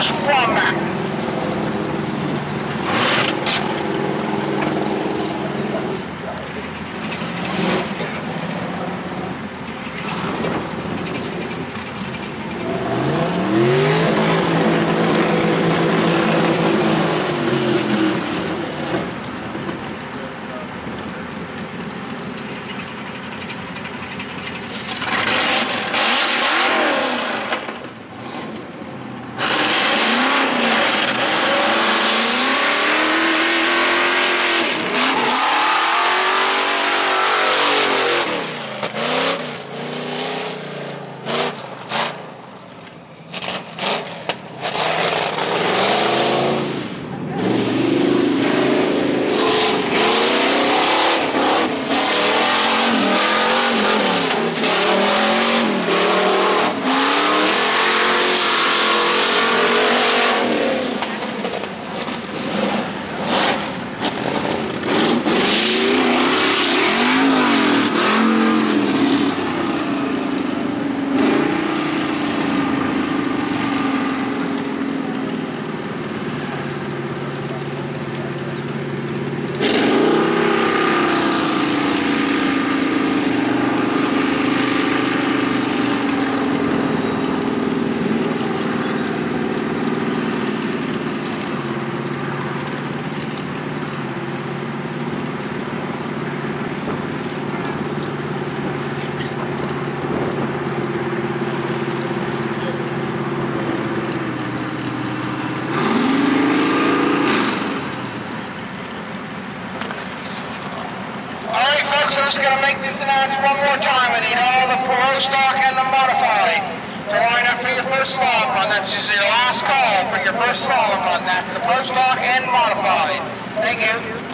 first wombat. Just going to make this announcement one more time. I need all the pro stock and the modified to line up for your first slalom run. That's just your last call for your first slalom run. That's the pro stock and modified. Thank you.